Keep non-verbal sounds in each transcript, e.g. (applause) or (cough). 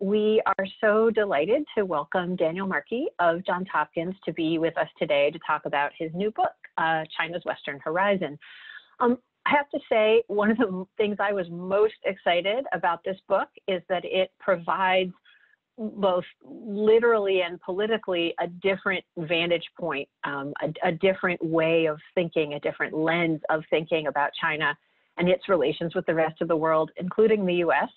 we are so delighted to welcome Daniel Markey of Johns Hopkins to be with us today to talk about his new book, uh, China's Western Horizon. Um, I have to say, one of the things I was most excited about this book is that it provides both literally and politically a different vantage point, um, a, a, different way of thinking, a different lens of thinking about China and its relations with the rest of the world, including the US.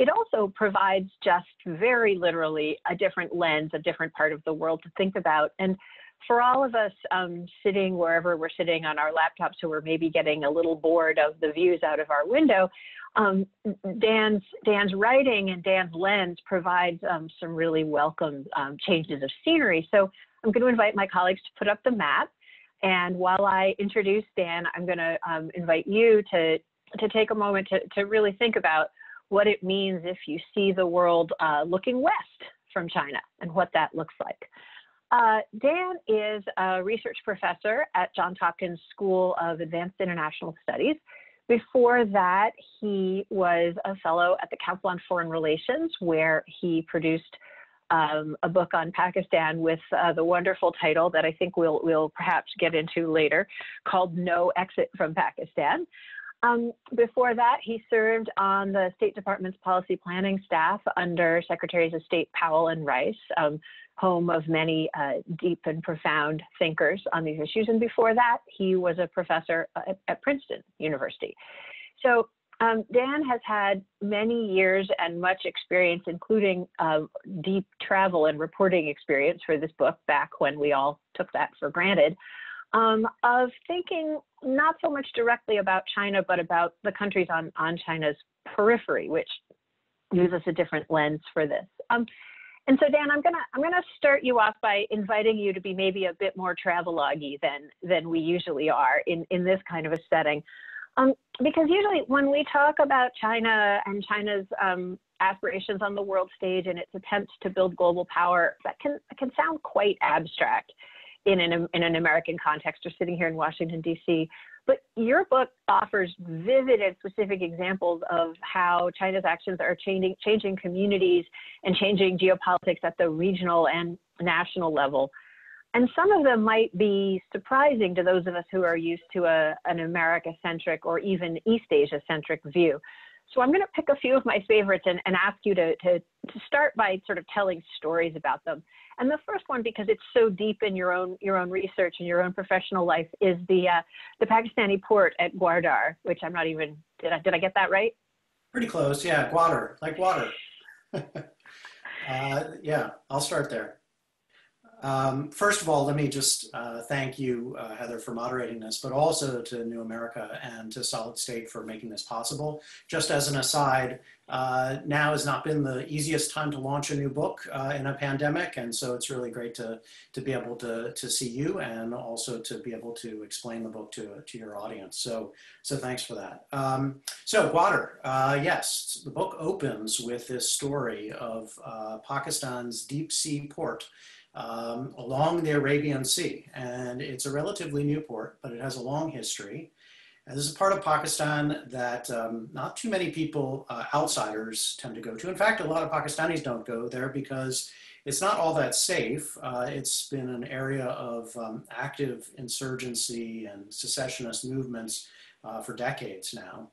It also provides just very literally a different lens, a different part of the world to think about. And for all of us um, sitting wherever we're sitting on our laptops who are maybe getting a little bored of the views out of our window, um, Dan's, Dan's writing and Dan's lens provides um, some really welcome um, changes of scenery. So I'm going to invite my colleagues to put up the map. And while I introduce Dan, I'm going to um, invite you to, to take a moment to, to really think about what it means if you see the world uh, looking west from China and what that looks like. Uh, Dan is a research professor at Johns Hopkins School of Advanced International Studies. Before that, he was a fellow at the Council on Foreign Relations, where he produced um, a book on Pakistan with uh, the wonderful title that I think we'll, we'll perhaps get into later, called No Exit from Pakistan. Um, before that, he served on the State Department's policy planning staff under Secretaries of State Powell and Rice, um, home of many uh, deep and profound thinkers on these issues. And before that, he was a professor at, at Princeton University. So um, Dan has had many years and much experience, including uh, deep travel and reporting experience for this book back when we all took that for granted, um, of thinking not so much directly about China, but about the countries on, on China's periphery, which gives us a different lens for this. Um, and so Dan, I'm gonna I'm gonna start you off by inviting you to be maybe a bit more travelogue than than we usually are in in this kind of a setting, um, because usually when we talk about China and China's um, aspirations on the world stage and its attempts to build global power, that can can sound quite abstract in an in an American context or sitting here in Washington D.C. But your book offers vivid and specific examples of how China's actions are changing, changing communities and changing geopolitics at the regional and national level. And some of them might be surprising to those of us who are used to a, an America centric or even East Asia centric view. So I'm going to pick a few of my favorites and, and ask you to, to, to start by sort of telling stories about them. And the first one, because it's so deep in your own your own research and your own professional life, is the uh, the Pakistani port at Gwadar, which I'm not even did I did I get that right? Pretty close, yeah. Gwadar, like water. (laughs) uh, yeah, I'll start there. Um, first of all, let me just uh, thank you, uh, Heather, for moderating this, but also to New America and to Solid State for making this possible. Just as an aside, uh, now has not been the easiest time to launch a new book uh, in a pandemic, and so it's really great to, to be able to, to see you and also to be able to explain the book to, to your audience. So, so thanks for that. Um, so, Gwadar, uh, yes, the book opens with this story of uh, Pakistan's deep sea port um, along the Arabian Sea. And it's a relatively new port, but it has a long history. And this is a part of Pakistan that um, not too many people, uh, outsiders, tend to go to. In fact, a lot of Pakistanis don't go there because it's not all that safe. Uh, it's been an area of um, active insurgency and secessionist movements uh, for decades now.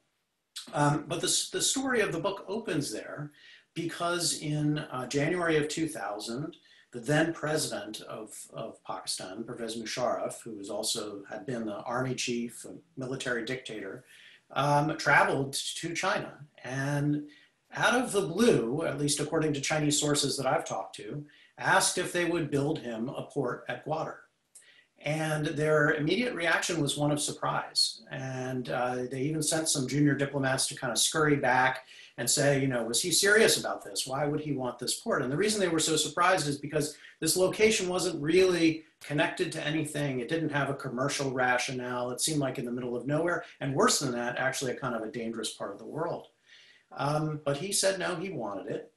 Um, but the, the story of the book opens there because in uh, January of 2000, the then president of, of Pakistan, Pervez Musharraf, who was also had been the army chief, a military dictator, um, traveled to China. And out of the blue, at least according to Chinese sources that I've talked to, asked if they would build him a port at Gwadar. And their immediate reaction was one of surprise. And uh, they even sent some junior diplomats to kind of scurry back and say, you know, was he serious about this? Why would he want this port? And the reason they were so surprised is because this location wasn't really connected to anything. It didn't have a commercial rationale. It seemed like in the middle of nowhere. And worse than that, actually a kind of a dangerous part of the world. Um, but he said no, he wanted it.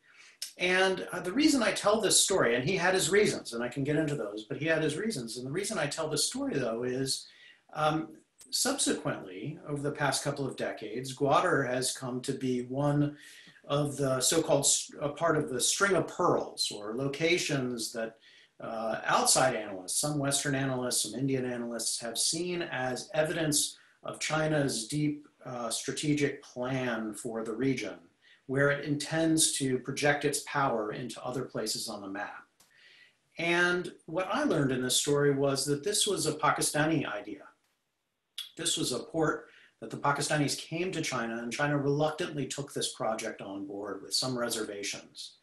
And uh, the reason I tell this story, and he had his reasons, and I can get into those, but he had his reasons. And the reason I tell this story, though, is um, subsequently, over the past couple of decades, Gwadar has come to be one of the so-called part of the string of pearls or locations that uh, outside analysts, some Western analysts, some Indian analysts have seen as evidence of China's deep uh, strategic plan for the region, where it intends to project its power into other places on the map. And what I learned in this story was that this was a Pakistani idea. This was a port that the Pakistanis came to China and China reluctantly took this project on board with some reservations.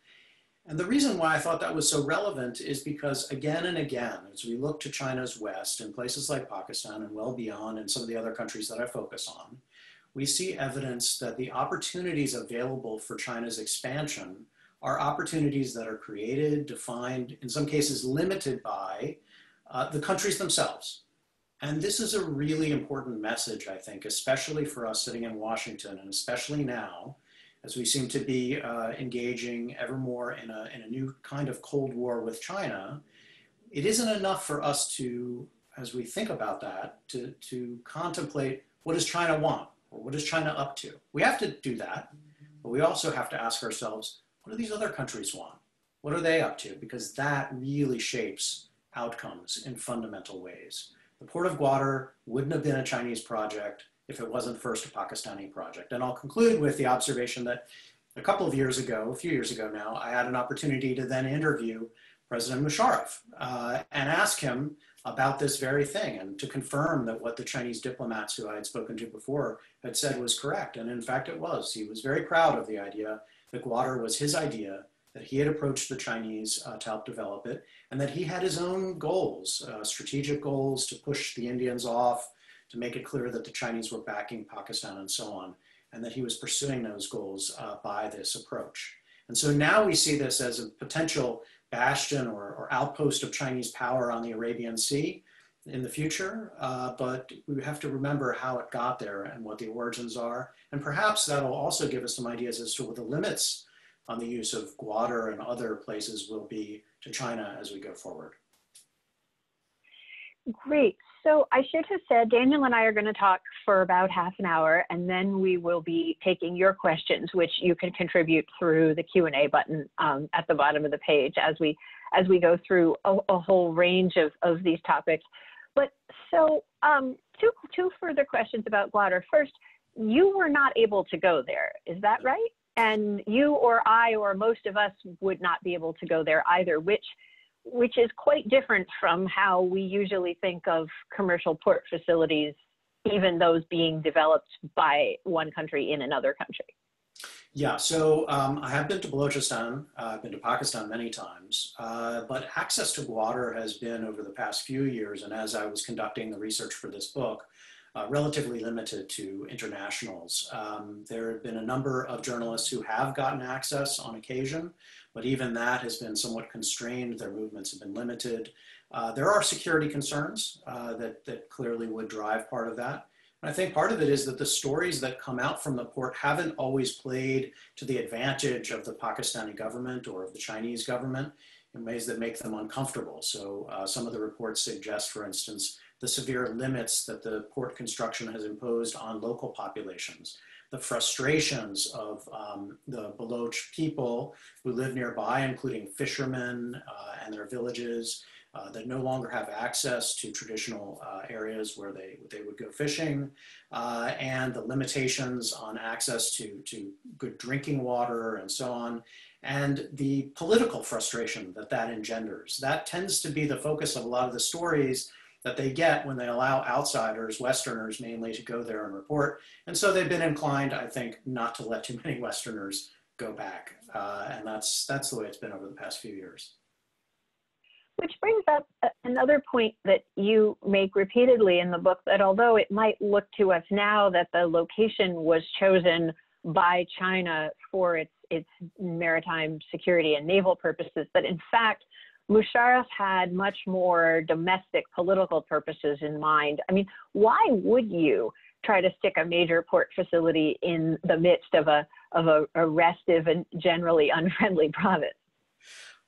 And the reason why I thought that was so relevant is because again and again, as we look to China's West in places like Pakistan and well beyond and some of the other countries that I focus on, we see evidence that the opportunities available for China's expansion are opportunities that are created, defined, in some cases limited by uh, the countries themselves. And this is a really important message, I think, especially for us sitting in Washington and especially now as we seem to be uh, engaging ever more in a, in a new kind of Cold War with China, it isn't enough for us to, as we think about that, to, to contemplate what does China want or what is China up to? We have to do that, but we also have to ask ourselves, what do these other countries want? What are they up to? Because that really shapes outcomes in fundamental ways. The Port of Gwadar wouldn't have been a Chinese project if it wasn't first a Pakistani project. And I'll conclude with the observation that a couple of years ago, a few years ago now, I had an opportunity to then interview President Musharraf uh, and ask him about this very thing and to confirm that what the Chinese diplomats who I had spoken to before had said was correct. And in fact, it was. He was very proud of the idea that Gwadar was his idea, that he had approached the Chinese uh, to help develop it, and that he had his own goals, uh, strategic goals to push the Indians off, to make it clear that the Chinese were backing Pakistan and so on, and that he was pursuing those goals uh, by this approach. And so now we see this as a potential bastion or, or outpost of Chinese power on the Arabian Sea in the future, uh, but we have to remember how it got there and what the origins are. And perhaps that'll also give us some ideas as to what the limits on the use of Gwadar and other places will be to China as we go forward. Great. So I should have said Daniel and I are going to talk for about half an hour, and then we will be taking your questions, which you can contribute through the Q and A button um, at the bottom of the page as we as we go through a, a whole range of of these topics. But so um, two two further questions about Gwadar. First, you were not able to go there. Is that right? And you or I or most of us would not be able to go there either, which which is quite different from how we usually think of commercial port facilities, even those being developed by one country in another country. Yeah, so um, I have been to Balochistan, uh, I've been to Pakistan many times, uh, but access to Gwadar has been over the past few years, and as I was conducting the research for this book, uh, relatively limited to internationals. Um, there have been a number of journalists who have gotten access on occasion, but even that has been somewhat constrained. Their movements have been limited. Uh, there are security concerns uh, that, that clearly would drive part of that. And I think part of it is that the stories that come out from the port haven't always played to the advantage of the Pakistani government or of the Chinese government in ways that make them uncomfortable. So uh, some of the reports suggest, for instance, the severe limits that the port construction has imposed on local populations the frustrations of um, the Baloch people who live nearby, including fishermen uh, and their villages uh, that no longer have access to traditional uh, areas where they, they would go fishing, uh, and the limitations on access to, to good drinking water and so on, and the political frustration that that engenders. That tends to be the focus of a lot of the stories that they get when they allow outsiders, Westerners mainly, to go there and report. And so they've been inclined, I think, not to let too many Westerners go back. Uh, and that's, that's the way it's been over the past few years. Which brings up another point that you make repeatedly in the book that although it might look to us now that the location was chosen by China for its, its maritime security and naval purposes, that in fact, Musharraf had much more domestic political purposes in mind. I mean, why would you try to stick a major port facility in the midst of a of a, a restive and generally unfriendly (laughs) province?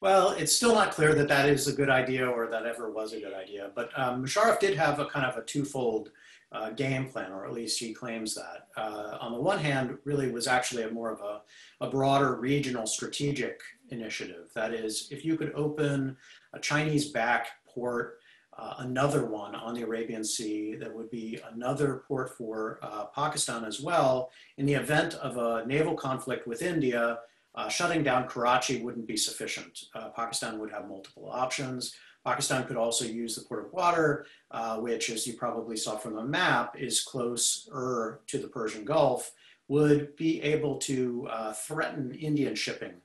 Well, it's still not clear that that is a good idea or that ever was a good idea. But um, Musharraf did have a kind of a twofold uh, game plan, or at least he claims that. Uh, on the one hand, really was actually a more of a, a broader regional strategic initiative. That is, if you could open a Chinese-backed port, uh, another one on the Arabian Sea that would be another port for uh, Pakistan as well, in the event of a naval conflict with India, uh, shutting down Karachi wouldn't be sufficient. Uh, Pakistan would have multiple options. Pakistan could also use the port of Gwadar, uh, which, as you probably saw from the map, is closer to the Persian Gulf, would be able to uh, threaten Indian shipping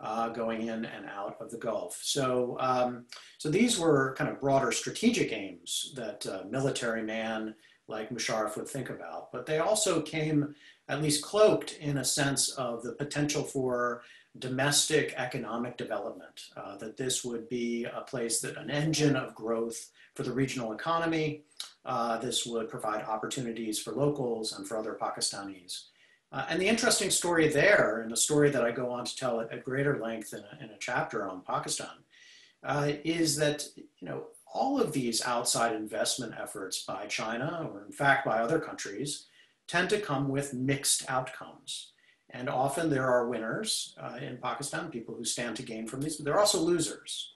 uh, going in and out of the Gulf. So, um, so these were kind of broader strategic aims that a military man like Musharraf would think about, but they also came at least cloaked in a sense of the potential for domestic economic development, uh, that this would be a place that an engine of growth for the regional economy. Uh, this would provide opportunities for locals and for other Pakistanis. Uh, and the interesting story there, and a story that I go on to tell at, at greater length in a, in a, chapter on Pakistan, uh, is that you know all of these outside investment efforts by China, or in fact by other countries, tend to come with mixed outcomes. And often there are winners uh, in Pakistan, people who stand to gain from these, but there are also losers.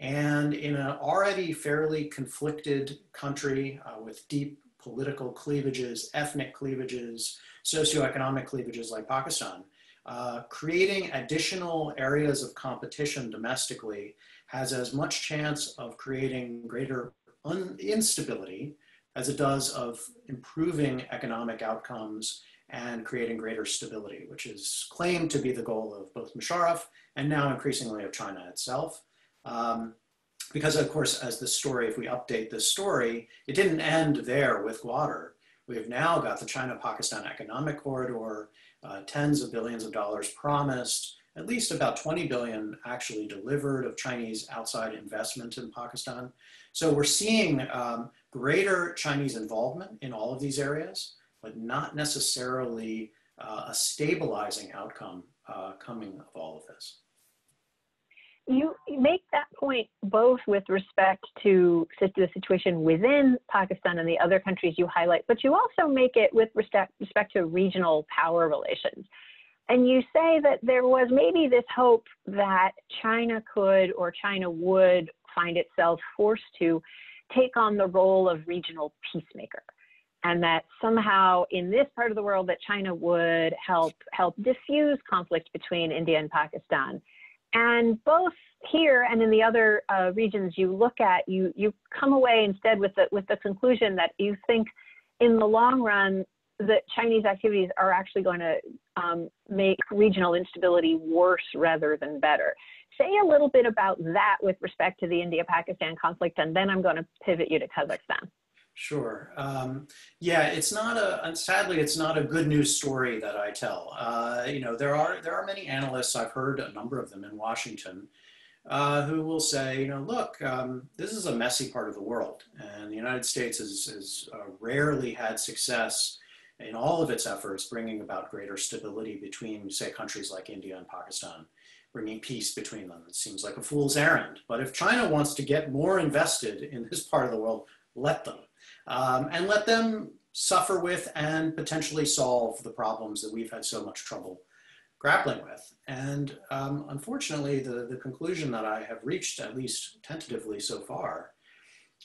And in an already fairly conflicted country uh, with deep political cleavages, ethnic cleavages, socioeconomic cleavages like Pakistan, uh, creating additional areas of competition domestically has as much chance of creating greater instability as it does of improving economic outcomes and creating greater stability, which is claimed to be the goal of both Musharraf and now increasingly of China itself. Um, because of course, as the story, if we update this story, it didn't end there with Gwadar. We've now got the China-Pakistan economic corridor, uh, tens of billions of dollars promised, at least about 20 billion actually delivered of Chinese outside investment in Pakistan. So we're seeing um, greater Chinese involvement in all of these areas but not necessarily uh, a stabilizing outcome uh, coming of all of this. You make that point both with respect to the situation within Pakistan and the other countries you highlight, but you also make it with respect, respect to regional power relations. And you say that there was maybe this hope that China could or China would find itself forced to take on the role of regional peacemaker and that somehow in this part of the world that China would help help diffuse conflict between India and Pakistan. And both here and in the other uh, regions you look at, you you come away instead with the with the conclusion that you think in the long run that Chinese activities are actually going to um, make regional instability worse rather than better. Say a little bit about that with respect to the India-Pakistan conflict, and then I'm going to pivot you to Kazakhstan. Sure. Um, yeah, it's not a. Sadly, it's not a good news story that I tell. Uh, you know, there are there are many analysts. I've heard a number of them in Washington, uh, who will say, you know, look, um, this is a messy part of the world, and the United States has, has uh, rarely had success in all of its efforts bringing about greater stability between, say, countries like India and Pakistan, bringing peace between them. It seems like a fool's errand. But if China wants to get more invested in this part of the world, let them um, and let them suffer with and potentially solve the problems that we've had so much trouble grappling with. And um, unfortunately, the, the conclusion that I have reached, at least tentatively so far,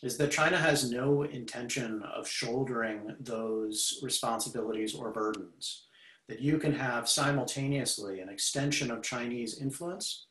is that China has no intention of shouldering those responsibilities or burdens. That you can have simultaneously an extension of Chinese influence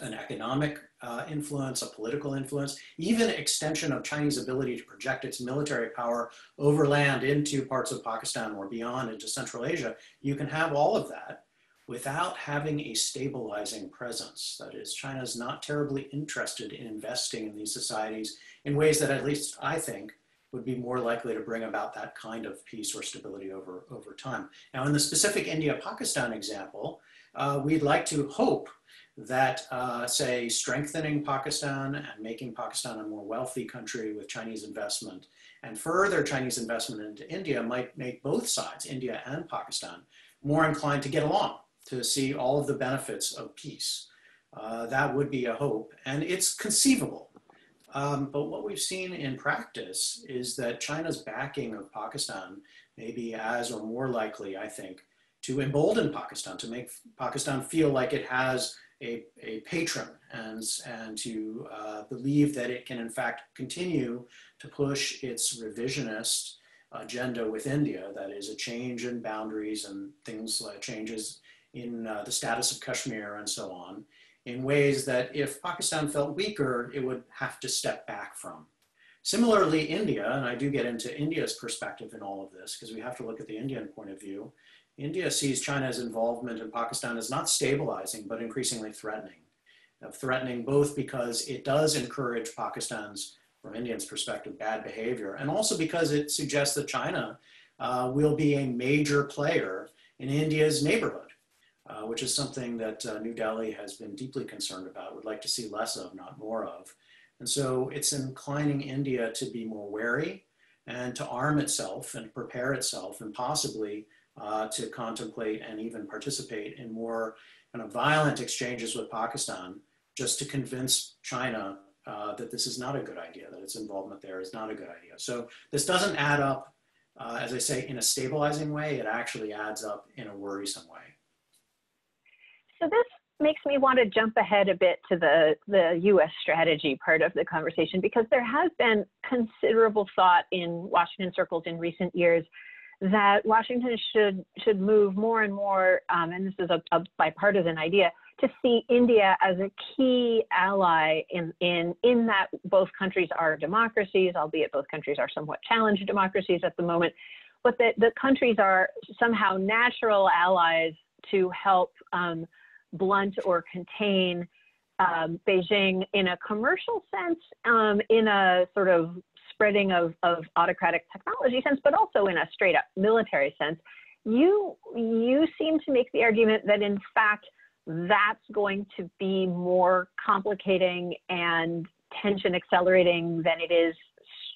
an economic uh, influence, a political influence, even extension of Chinese ability to project its military power over land into parts of Pakistan or beyond into Central Asia, you can have all of that without having a stabilizing presence. That is, China is not terribly interested in investing in these societies in ways that at least I think would be more likely to bring about that kind of peace or stability over, over time. Now, in the specific India-Pakistan example, uh, we'd like to hope that uh, say strengthening Pakistan and making Pakistan a more wealthy country with Chinese investment and further Chinese investment into India might make both sides, India and Pakistan, more inclined to get along, to see all of the benefits of peace. Uh, that would be a hope, and it's conceivable. Um, but what we've seen in practice is that China's backing of Pakistan may be as or more likely, I think, to embolden Pakistan, to make Pakistan feel like it has a, a patron and, and to uh, believe that it can in fact continue to push its revisionist agenda with India, that is a change in boundaries and things like changes in uh, the status of Kashmir and so on, in ways that if Pakistan felt weaker, it would have to step back from. Similarly, India, and I do get into India's perspective in all of this because we have to look at the Indian point of view. India sees China's involvement in Pakistan as not stabilizing, but increasingly threatening. Uh, threatening both because it does encourage Pakistan's, from Indians' perspective, bad behavior, and also because it suggests that China uh, will be a major player in India's neighborhood, uh, which is something that uh, New Delhi has been deeply concerned about, would like to see less of, not more of. And so it's inclining India to be more wary and to arm itself and prepare itself and possibly uh, to contemplate and even participate in more kind of violent exchanges with Pakistan just to convince China uh, that this is not a good idea, that its involvement there is not a good idea. So this doesn't add up, uh, as I say, in a stabilizing way, it actually adds up in a worrisome way. So this makes me want to jump ahead a bit to the, the US strategy part of the conversation because there has been considerable thought in Washington circles in recent years that Washington should should move more and more, um, and this is a, a, bipartisan idea, to see India as a key ally in in in that both countries are democracies, albeit both countries are somewhat challenged democracies at the moment, but that the countries are somehow natural allies to help um, blunt or contain um, Beijing in a commercial sense, um, in a sort of spreading of, of autocratic technology sense, but also in a straight up military sense. You, you seem to make the argument that in fact, that's going to be more complicating and tension accelerating than it is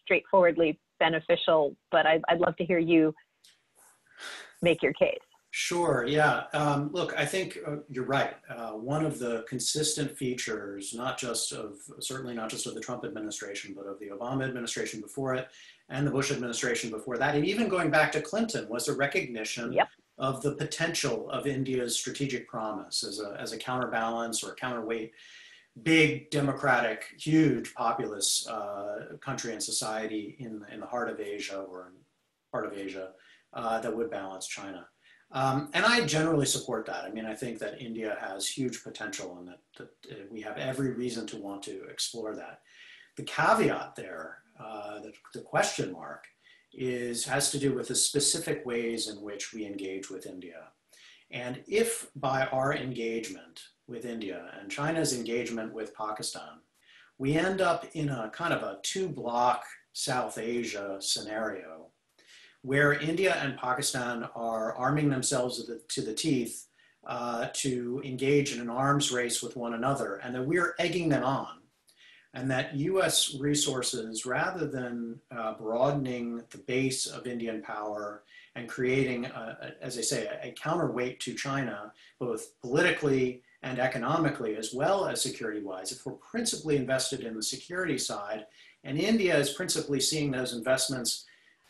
straightforwardly beneficial. But I'd, I'd love to hear you make your case. Sure. Yeah. Um, look, I think uh, you're right. Uh, one of the consistent features, not just of certainly not just of the Trump administration, but of the Obama administration before it, and the Bush administration before that, and even going back to Clinton, was a recognition yep. of the potential of India's strategic promise as a as a counterbalance or a counterweight. Big democratic, huge populous uh, country and society in in the heart of Asia or in part of Asia uh, that would balance China. Um, and I generally support that. I mean, I think that India has huge potential and that, that uh, we have every reason to want to explore that. The caveat there, uh, the, the question mark, is has to do with the specific ways in which we engage with India. And if by our engagement with India and China's engagement with Pakistan, we end up in a kind of a two block South Asia scenario where India and Pakistan are arming themselves to the, to the teeth uh, to engage in an arms race with one another, and that we're egging them on. And that US resources, rather than uh, broadening the base of Indian power and creating, a, a, as I say, a, a counterweight to China, both politically and economically, as well as security wise, if we're principally invested in the security side, and India is principally seeing those investments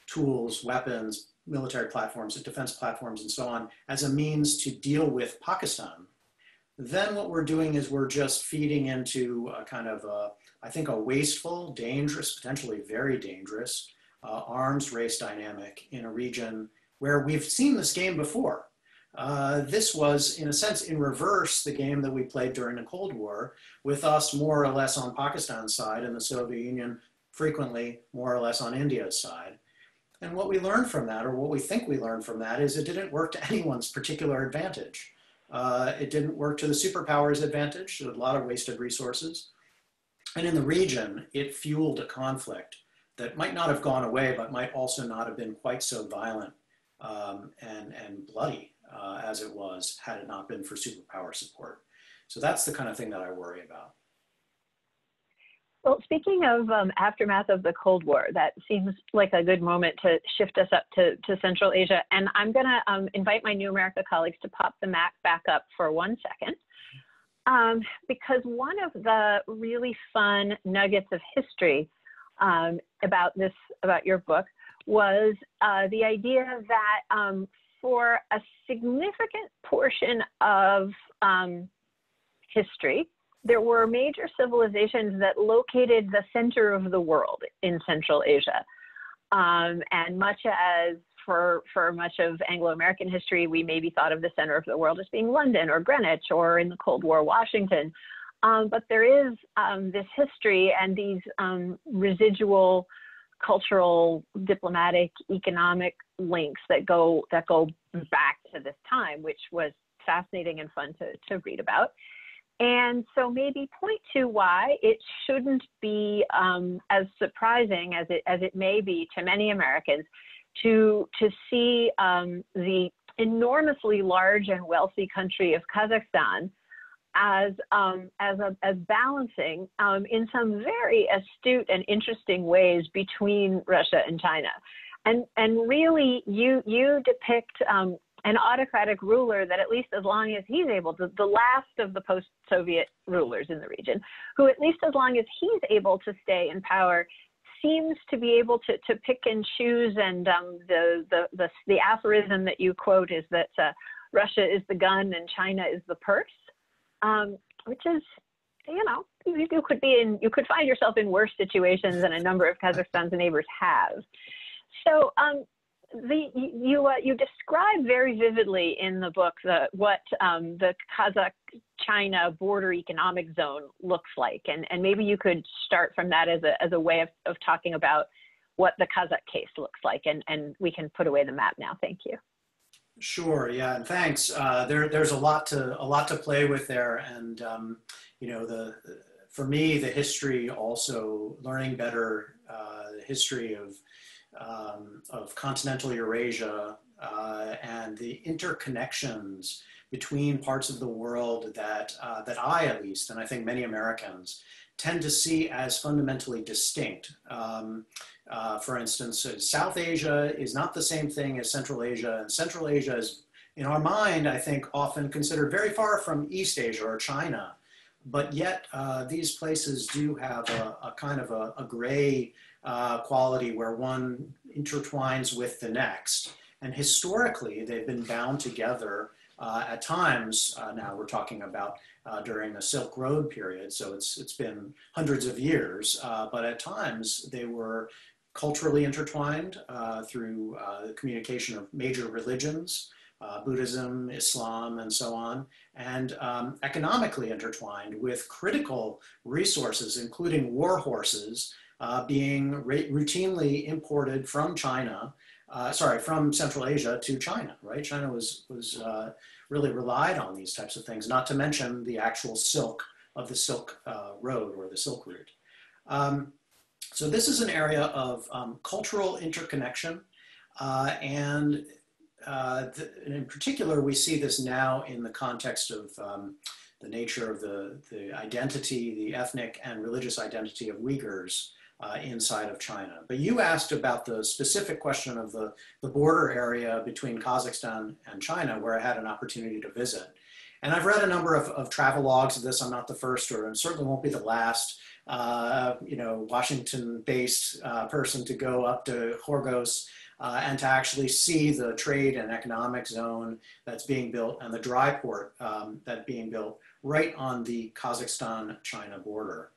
tools, weapons, military platforms, defense platforms, and so on, as a means to deal with Pakistan, then what we're doing is we're just feeding into a kind of, a, I think, a wasteful, dangerous, potentially very dangerous uh, arms race dynamic in a region where we've seen this game before. Uh, this was, in a sense, in reverse, the game that we played during the Cold War, with us more or less on Pakistan's side and the Soviet Union frequently more or less on India's side. And what we learned from that, or what we think we learned from that, is it didn't work to (laughs) anyone's particular advantage. Uh, it didn't work to the superpowers' advantage. A lot of wasted resources. And in the region, it fueled a conflict that might not have gone away, but might also not have been quite so violent um, and, and bloody uh, as it was had it not been for superpower support. So that's the kind of thing that I worry about. Well, speaking of um, aftermath of the Cold War, that seems like a good moment to shift us up to, to Central Asia. And I'm going to um, invite my New America colleagues to pop the Mac back up for one second. um, because one of the really fun nuggets of history um, about this, about your book, was uh, the idea that um, for a significant portion of um, history, there were major civilizations that located the center of the world in Central Asia. Um, and much as for, for much of Anglo-American history, we maybe thought of the center of the world as being London or Greenwich or in the Cold War, Washington. Um, but there is um, this history and these um, residual cultural, diplomatic, economic links that go that go back to this time, which was fascinating and fun to, to read about. And so maybe point to why it shouldn't be um, as surprising as it as it may be to many Americans to to see um, the enormously large and wealthy country of Kazakhstan as um, as a, as balancing um, in some very astute and interesting ways between Russia and China, and and really you you depict um, an autocratic ruler that at least as long as he's able to, the last of the post-Soviet rulers in the region, who at least as long as he's able to stay in power, seems to be able to, to pick and choose. And um, the, the, the, the aphorism that you quote is that uh, Russia is the gun and China is the purse um, which is, you know, you, you could be in, you could find yourself in worse situations than a number of Kazakhstan's neighbors have. So um, the you uh, you describe very vividly in the book the what um, the Kazakh China border economic zone looks like, and and maybe you could start from that as a as a way of, of talking about what the Kazakh case looks like, and and we can put away the map now. Thank you. Sure. Yeah, and thanks. Uh, there, there's a lot to a lot to play with there, and um, you know, the for me, the history also learning better uh, the history of um, of continental Eurasia uh, and the interconnections between parts of the world that uh, that I, at least, and I think many Americans tend to see as fundamentally distinct. Um, uh, for instance, uh, South Asia is not the same thing as Central Asia, and Central Asia is, in our mind, I think, often considered very far from East Asia or China. But yet, uh, these places do have a, a kind of a, a gray uh, quality where one intertwines with the next. And historically, they've been bound together uh, at times. Uh, now we're talking about uh, during the Silk Road period, so it's it's been hundreds of years. Uh, but at times they were culturally intertwined uh, through the communication of major religions, uh, Buddhism, Islam, and so on, and um, economically intertwined with critical resources, including war horses, uh, being routinely imported from China, uh, sorry, from Central Asia to China, right? China was, was uh, really relied on these types of things, not to mention the actual silk of the Silk Road or the Silk Route. Um, so this is an area of um, cultural interconnection. Uh, and uh, in particular, we see this now in the context of um, the nature of the, the identity, the ethnic and religious identity of Uyghurs uh, inside of China. But you asked about the specific question of the, the border area between Kazakhstan and China, where I had an opportunity to visit. And I've read a number of, of travel logs of this. I'm not the first, or certainly won't be the last uh, you know, Washington-based uh, person to go up to Khorgos uh, and to actually see the trade and economic zone that's being built and the dry port um, that's being built right on the Kazakhstan-China border.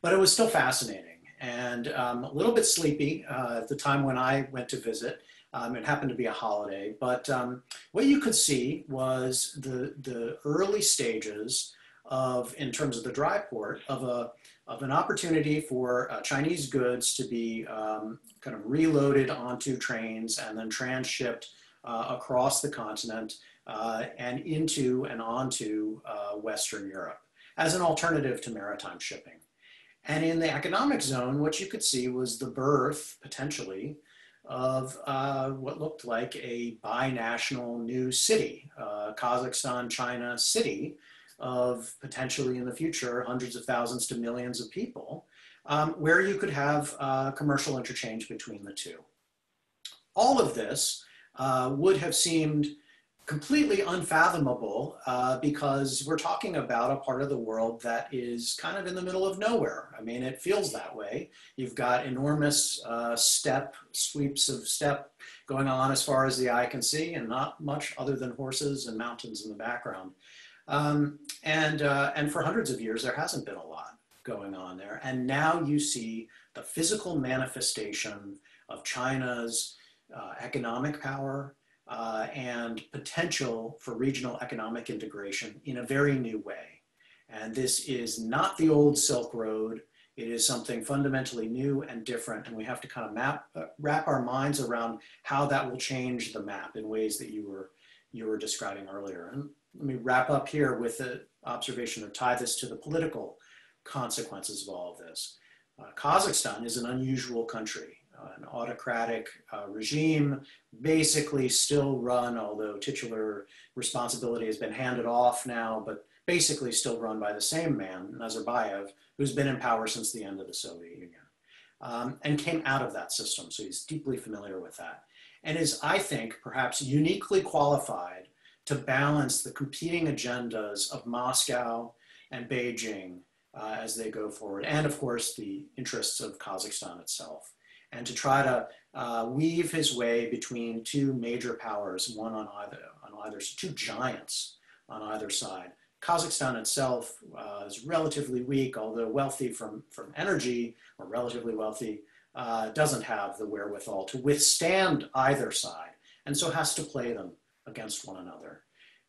But it was still fascinating and um, a little bit sleepy uh, at the time when I went to visit. Um, it happened to be a holiday, but um, what you could see was the, the early stages of, in terms of the dry port, of a of an opportunity for uh, Chinese goods to be um, kind of reloaded onto trains and then transshipped uh, across the continent uh, and into and onto uh, Western Europe as an alternative to maritime shipping. And in the economic zone, what you could see was the birth, potentially, of uh, what looked like a binational new city, uh, Kazakhstan China city, of potentially in the future hundreds of thousands to millions of people, um, where you could have uh, commercial interchange between the two. All of this uh, would have seemed completely unfathomable uh, because we're talking about a part of the world that is kind of in the middle of nowhere. I mean, it feels that way. You've got enormous uh, steppe, sweeps of steppe going on as far as the eye can see, and not much other than horses and mountains in the background. Um, and, uh, and for hundreds of years, there hasn't been a lot going on there. And now you see the physical manifestation of China's uh, economic power, uh, and potential for regional economic integration in a very new way. And this is not the old Silk Road. It is something fundamentally new and different, and we have to kind of map, uh, wrap our minds around how that will change the map in ways that you were, you were describing earlier. And let me wrap up here with the observation or tie this to the political consequences of all of this. Uh, Kazakhstan is an unusual country an autocratic uh, regime, basically still run, although titular responsibility has been handed off now, but basically still run by the same man, Nazarbayev, who's been in power since the end of the Soviet Union, um, and came out of that system. So he's deeply familiar with that. And is, I think, perhaps uniquely qualified to balance the competing agendas of Moscow and Beijing uh, as they go forward, and of course the interests of Kazakhstan itself and to try to uh, weave his way between two major powers, one on either, on either, two giants on either side. Kazakhstan itself uh, is relatively weak, although wealthy from, from energy, or relatively wealthy, uh, doesn't have the wherewithal to withstand either side, and so has to play them against one another.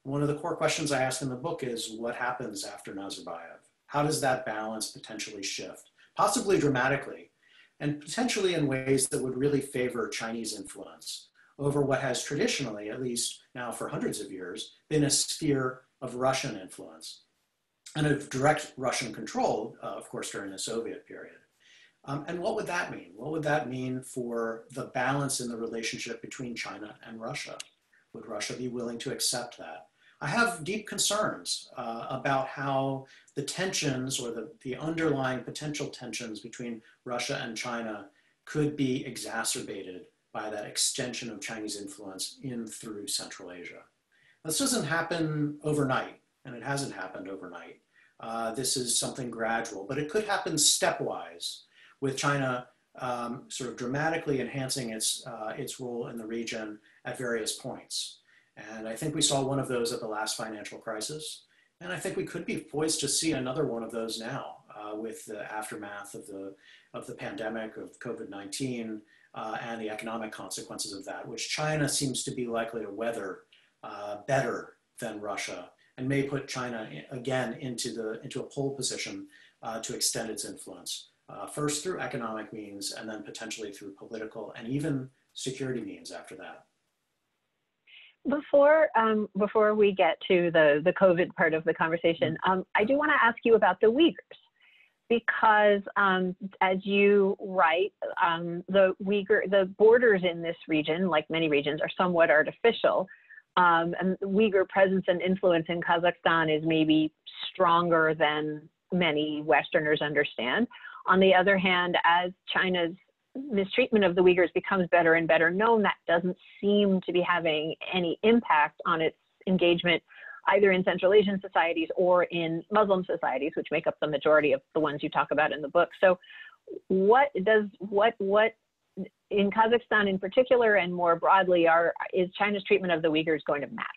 One of the core questions I ask in the book is what happens after Nazarbayev? How does that balance potentially shift? Possibly dramatically, and potentially in ways that would really favor Chinese influence over what has traditionally, at least now for hundreds of years, been a sphere of Russian influence and of direct Russian control, uh, of course, during the Soviet period. Um, and what would that mean? What would that mean for the balance in the relationship between China and Russia? Would Russia be willing to accept that? I have deep concerns uh, about how the tensions or the, the underlying potential tensions between Russia and China could be exacerbated by that extension of Chinese influence in through Central Asia. This doesn't happen overnight, and it hasn't happened overnight. Uh, this is something gradual, but it could happen stepwise with China um, sort of dramatically enhancing its, uh, its role in the region at various points. And I think we saw one of those at the last financial crisis. And I think we could be poised to see another one of those now uh, with the aftermath of the, of the pandemic of COVID-19 uh, and the economic consequences of that, which China seems to be likely to weather uh, better than Russia and may put China again into, the, into a pole position uh, to extend its influence. Uh, first through economic means and then potentially through political and even security means after that. Before um, before we get to the the COVID part of the conversation, mm-hmm. um, I do want to ask you about the Uyghurs, because um, as you write, um, the Uyghur the borders in this region, like many regions, are somewhat artificial, um, and Uyghur presence and influence in Kazakhstan is maybe stronger than many Westerners understand. On the other hand, as China's mistreatment of the Uyghurs becomes better and better known, that doesn't seem to be having any impact on its engagement either in Central Asian societies or in Muslim societies, which make up the majority of the ones you talk about in the book. So what does what what in Kazakhstan in particular and more broadly are is China's treatment of the Uyghurs going to matter?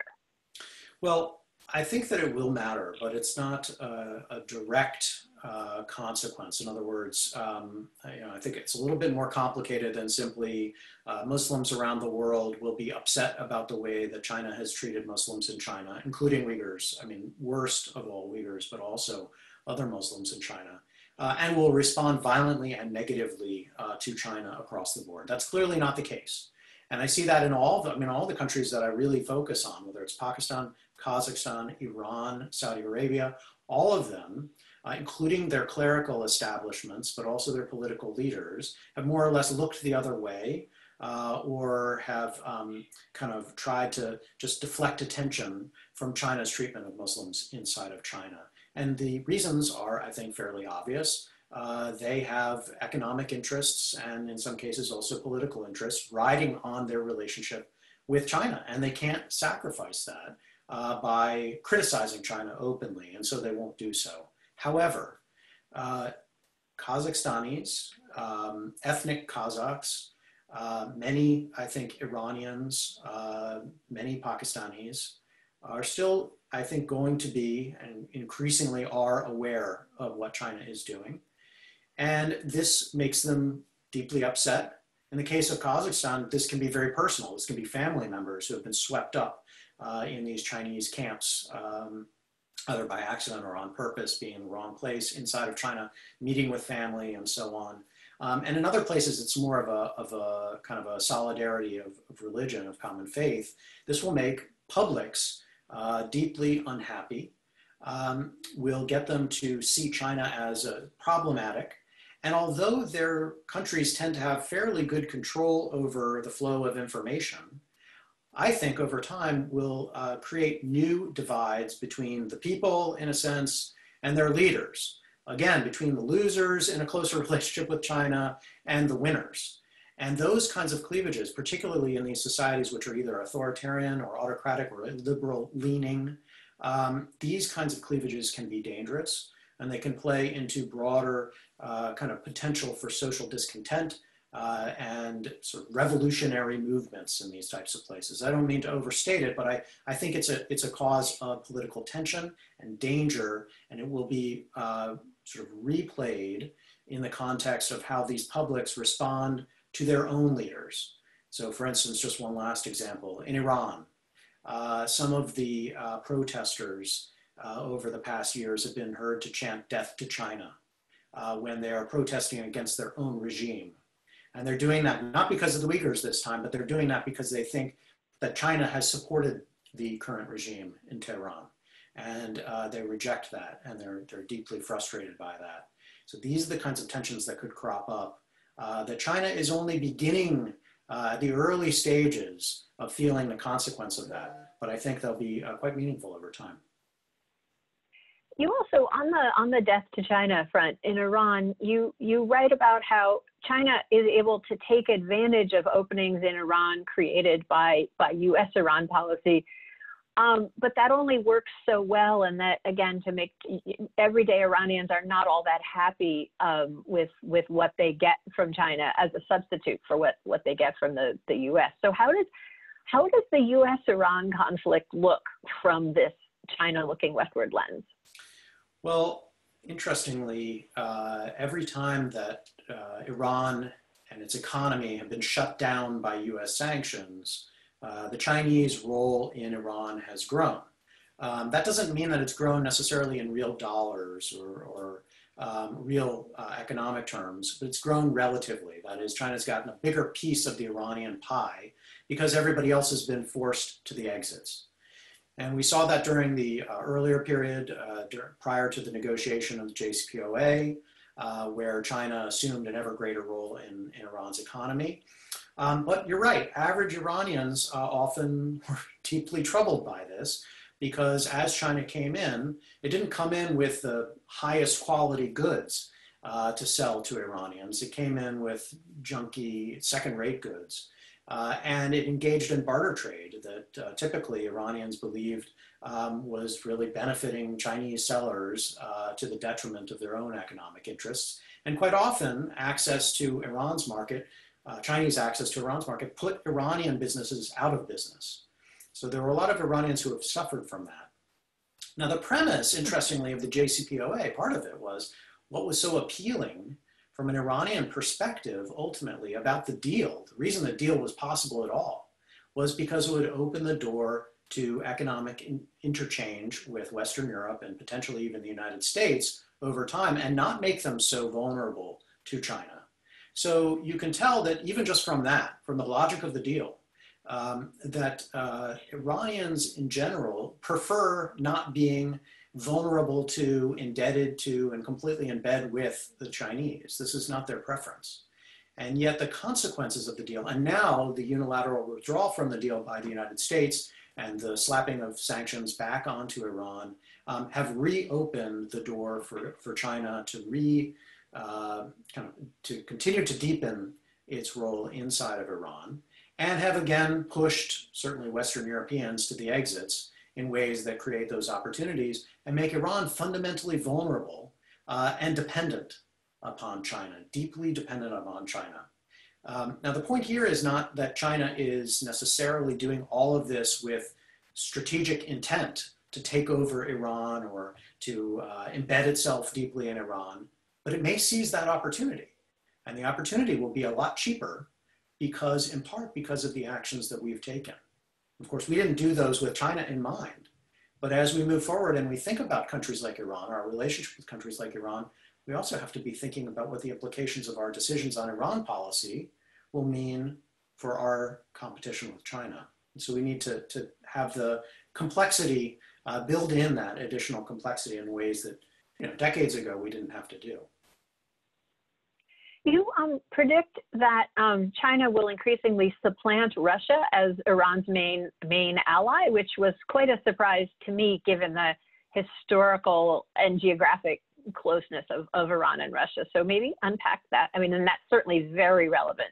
Well, I think that it will matter, but it's not a, a direct uh, consequence. In other words, um, you know, I think it's a little bit more complicated than simply uh, Muslims around the world will be upset about the way that China has treated Muslims in China, including Uyghurs. I mean, worst of all Uyghurs, but also other Muslims in China. Uh, and will respond violently and negatively uh, to China across the board. That's clearly not the case. And I see that in all the, I mean, all the countries that I really focus on, whether it's Pakistan, Kazakhstan, Iran, Saudi Arabia, all of them uh, including their clerical establishments, but also their political leaders, have more or less looked the other way uh, or have um, kind of tried to just deflect attention from China's treatment of Muslims inside of China. And the reasons are, I think, fairly obvious. Uh, they have economic interests and in some cases also political interests riding on their relationship with China, and they can't sacrifice that uh, by criticizing China openly, and so they won't do so. However, uh, Kazakhstanis, um, ethnic Kazakhs, uh, many, I think, Iranians, uh, many Pakistanis are still, I think, going to be and increasingly are aware of what China is doing. And this makes them deeply upset. In the case of Kazakhstan, this can be very personal. This can be family members who have been swept up uh, in these Chinese camps, um, either by accident or on purpose, being in the wrong place inside of China, meeting with family and so on. Um, and in other places, it's more of a, of a kind of a solidarity of, of religion, of common faith. This will make publics uh, deeply unhappy, um, will get them to see China as problematic. And although their countries tend to have fairly good control over the flow of information, I think over time will uh, create new divides between the people, in a sense, and their leaders. Again, between the losers in a closer (laughs) relationship with China and the winners. And those kinds of cleavages, particularly in these societies which are either authoritarian or autocratic or liberal leaning, um, these kinds of cleavages can be dangerous and they can play into broader uh, kind of potential for social discontent uh, and sort of revolutionary movements in these types of places. I don't mean to overstate it, but I, I think it's a, it's a cause of political tension and danger, and it will be uh, sort of replayed in the context of how these publics respond to their own leaders. So for instance, just one last example, in Iran, uh, some of the uh, protesters uh, over the past years have been heard to chant death to China uh, when they are protesting against their own regime. And they're doing that not because of the Uyghurs this time, but they're doing that because they think that China has supported the current regime in Tehran. And uh, they reject that and they're, they're deeply frustrated by that. So these are the kinds of tensions that could crop up. Uh, that China is only beginning uh, the early stages of feeling the consequence of that, but I think they'll be uh, quite meaningful over time. You also on the on the death to China front in Iran, you you write about how China is able to take advantage of openings in Iran created by, by US Iran policy. Um, but that only works so well, and that again, to make everyday Iranians are not all that happy um, with with what they get from China as a substitute for what what they get from the the U.S. So how does how does the U.S. Iran conflict look from this China looking westward lens? Well, interestingly, uh, every time that uh, Iran and its economy have been shut down by US sanctions, uh, the Chinese role in Iran has grown. Um, that doesn't mean that it's grown necessarily in real dollars or, or um, real uh, economic terms, but it's grown relatively. That is, China's gotten a bigger piece of the Iranian pie because everybody else has been forced to the exits. And we saw that during the uh, earlier period uh, prior to the negotiation of the JCPOA, uh, where China assumed an ever greater role in, in Iran's economy. Um, but you're right, average Iranians uh, often (laughs) were deeply troubled by this because as China came in, it didn't come in with the highest quality goods uh, to sell to Iranians. It came in with junky second rate goods. Uh, and it engaged in barter trade that uh, typically Iranians believed um, was really benefiting Chinese sellers uh, to the detriment of their own economic interests. And quite often, access to Iran's market, uh, Chinese access to Iran's market, put Iranian businesses out of business. So there were a lot of Iranians who have suffered from that. Now, the premise, interestingly, of the JCPOA, part of it was what was so appealing from an Iranian perspective, ultimately, about the deal, the reason the deal was possible at all was because it would open the door to economic in interchange with Western Europe and potentially even the United States over time and not make them so vulnerable to China. So you can tell that even just from that, from the logic of the deal, um, that uh, Iranians in general prefer not being vulnerable to, indebted to, and completely in bed with the Chinese. This is not their preference. And yet the consequences of the deal, and now the unilateral withdrawal from the deal by the United States and the slapping of sanctions back onto Iran um, have reopened the door for, for China to re, uh, kind of, to continue to deepen its role inside of Iran. and have again pushed certainly Western Europeans to the exits in ways that create those opportunities and make Iran fundamentally vulnerable uh, and dependent upon China, deeply dependent upon China. Um, now, the point here is not that China is necessarily doing all of this with strategic intent to take over Iran or to uh, embed itself deeply in Iran, but it may seize that opportunity. And the opportunity will be a lot cheaper because, in part, because of the actions that we've taken. Of course, we didn't do those with China in mind. But as we move forward and we think about countries like Iran, our relationship with countries like Iran, we also have to be thinking about what the implications of our decisions on Iran policy will mean for our competition with China. And so we need to, to have the complexity, uh, build in that additional complexity in ways that you know, decades ago we didn't have to do. You um, predict that um, China will increasingly supplant Russia as Iran's main main ally, which was quite a surprise to me, given the historical and geographic closeness of, of Iran and Russia. So maybe unpack that. I mean, and that's certainly very relevant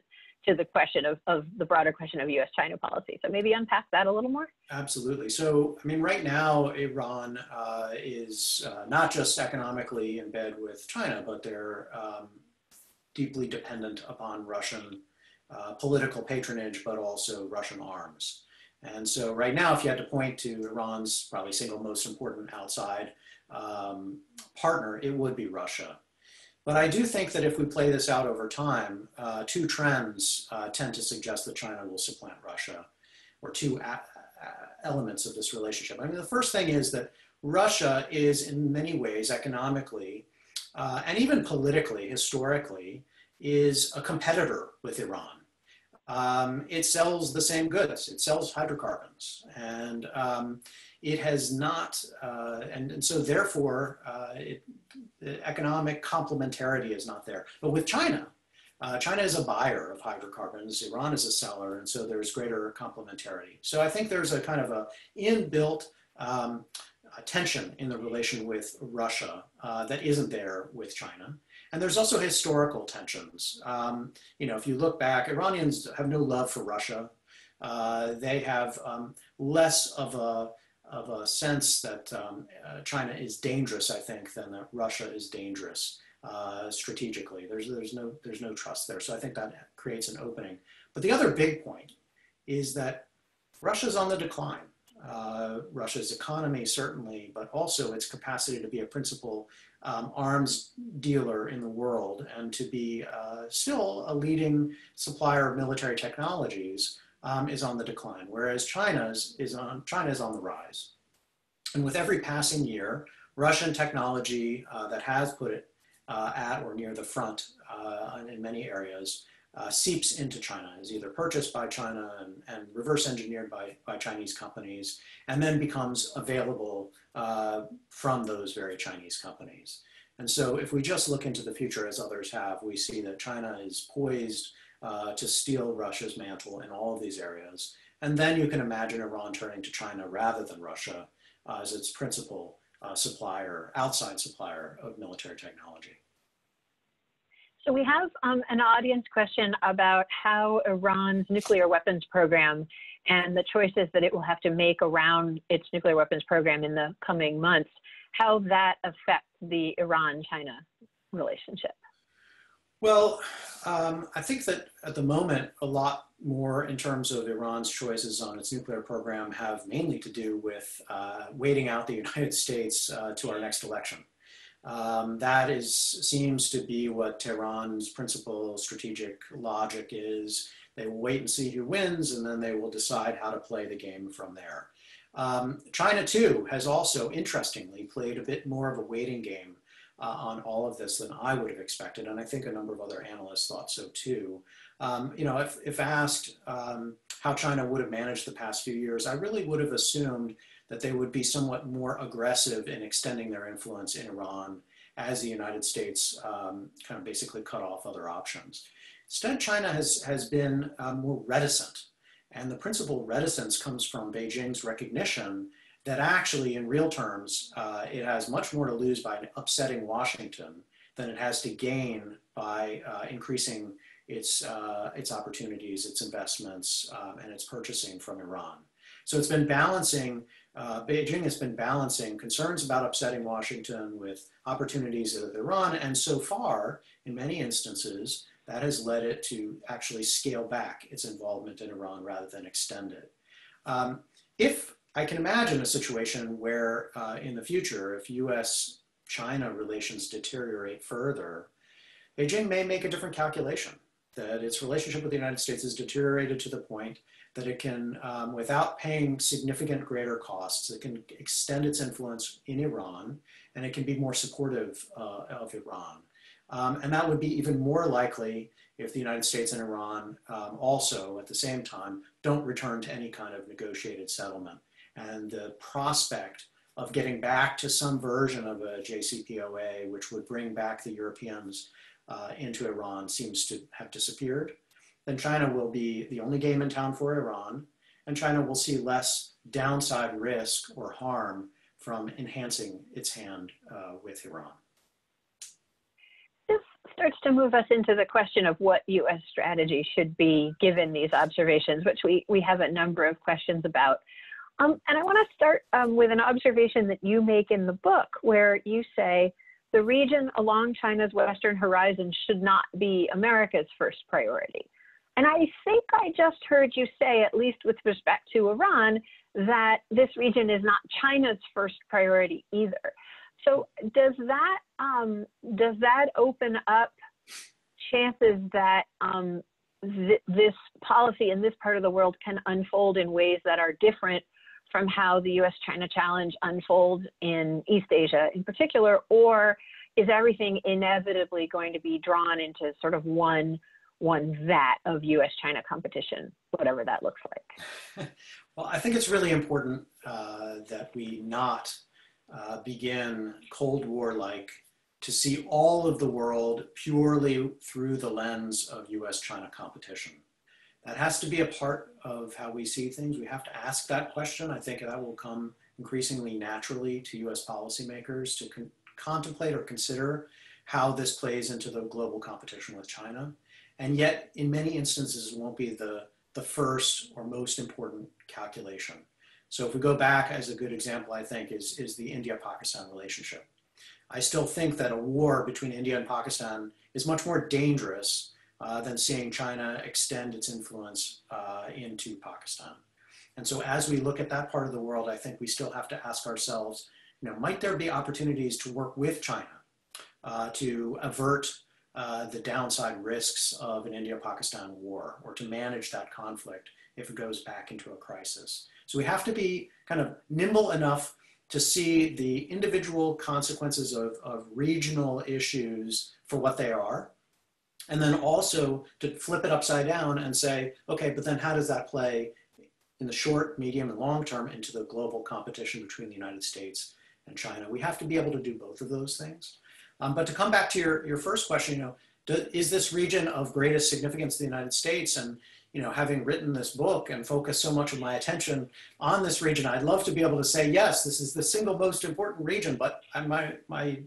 to the question of, of the broader question of US China policy. So maybe unpack that a little more. Absolutely. So, I mean, right now, Iran uh, is uh, not just economically in bed with China, but they're um, deeply dependent upon Russian uh, political patronage, but also Russian arms. And so, right now, if you had to point to Iran's probably single most important outside um, partner, it would be Russia. But I do think that if we play this out over time, uh, two trends uh, tend to suggest that China will supplant Russia, or two elements of this relationship. I mean, the first thing is that Russia is, in many ways, economically uh, and even politically, historically, is a competitor with Iran. Um, it sells the same goods. It sells hydrocarbons, and um, it has not, uh, and, and, so therefore, uh, it, economic complementarity is not there. But with China, uh, China is a buyer of hydrocarbons, Iran is a seller, and so there's greater complementarity. So I think there's a kind of a inbuilt um, tension in the relation with Russia uh, that isn't there with China. And there's also historical tensions. Um, you know, if you look back, Iranians have no love for Russia. Uh, they have um, less of a of a sense that um, uh, China is dangerous, I think, than that Russia is dangerous uh, strategically. There's, there's, no, there's no trust there. So I think that creates an opening. But the other big point is that Russia's on the decline. Uh, Russia's economy, certainly, but also its capacity to be a principal um, arms dealer in the world and to be uh, still a leading supplier of military technologies um, is on the decline, whereas China's is on, China is on the rise. And with every passing year, Russian technology uh, that has put it uh, at or near the front uh, in many areas uh, seeps into China, is either purchased by China and, and, reverse engineered by, by Chinese companies, and then becomes available uh, from those very Chinese companies. And so if we just look into the future as others have, we see that China is poised uh, to steal Russia's mantle in all of these areas. And then you can imagine Iran turning to China rather than Russia uh, as its principal uh, supplier, outside supplier of military technology. So we have um, an audience question about how Iran's nuclear weapons program and the choices that it will have to make around its nuclear weapons program in the coming months, how that affects the Iran-China relationship. Well, um, I think that at the moment, a lot more in terms of Iran's choices on its nuclear program have mainly to do with uh, waiting out the (laughs) United States uh, to our next election. Um, that is seems to be what Tehran's principal strategic logic is. They will wait and see who wins, and then they will decide how to play the game from there. Um, China, too, has also, interestingly, played a bit more of a waiting game uh, on all of this than I would have expected. And I think a number of other analysts thought so too. Um, you know, if, if asked um, how China would have managed the past few years, I really would have assumed that they would be somewhat more aggressive in extending their influence in Iran as the United States um, kind of basically cut off other options. Instead, China has, has been uh, more reticent. And the principal reticence comes from Beijing's recognition that actually, in real terms, uh, it has much more to lose by upsetting Washington than it has to gain by uh, increasing its, uh, its opportunities, its investments, um, and its purchasing from Iran. So it's been balancing, uh, Beijing has been balancing concerns about upsetting Washington with opportunities of Iran. And so far, in many instances, that has led it to actually scale back its involvement in Iran rather than extend it. Um, if I can imagine a situation where uh, in the future, if US China relations deteriorate further, Beijing may make a different calculation that its relationship with the United States has deteriorated to the point that it can, um, without paying significant greater costs, it can extend its influence in Iran and it can be more supportive uh, of Iran. Um, and that would be even more likely if the United States and Iran um, also, at the same time, don't return to any kind of negotiated settlement. And the prospect of getting back to some version of a JCPOA, which would bring back the Europeans uh, into Iran, seems to have disappeared. Then China will be the only game in town for Iran, and China will see less downside risk or harm from enhancing its hand uh, with Iran This starts to move us into the question of what U.S. strategy should be given these observations, which we, we have a number of questions about. Um, and I want to start um, with an observation that you make in the book, where you say the region along China's western horizon should not be America's first priority. And I think I just heard you say, at least with respect to Iran, that this region is not China's first priority either. So does that um, does that open up chances that um, th this policy in this part of the world can unfold in ways that are different from how the U.S.-China challenge unfolds in East Asia in particular, or is everything inevitably going to be drawn into sort of one one vat of U.S.-China competition, whatever that looks like? (laughs) well, I think it's really important uh, that we not uh, begin Cold War like to see all of the world purely through the lens of US China competition. That has to be a part of how we see things. We have to ask that question. I think that will come increasingly naturally to US policymakers to con contemplate or consider how this plays into the global competition with China. And yet, in many instances, it won't be the, the first or most important calculation. So if we go back as a good example, I think, is, is the India-Pakistan relationship. I still think that a war between India and Pakistan is much more dangerous uh, than seeing China extend its influence uh, into Pakistan. And so as we look at that part of the world, I think we still have to ask ourselves, you know, might there be opportunities to work with China uh, to avert uh, the downside risks of an India-Pakistan war or to manage that conflict if it goes back into a crisis? So we have to be kind of nimble enough to see the individual consequences of, of regional issues for what they are. And then also to flip it upside down and say, okay, but then how does that play in the short, medium, and long term into the global competition between the United States and China? We have to be able to do both of those things. Um, but to come back to your, your first question, you know, do, is this region of greatest significance to the United States? And you know, having written this book and focused so much of my attention on this region, I'd love to be able to say, yes, this is the single most important region, but my, my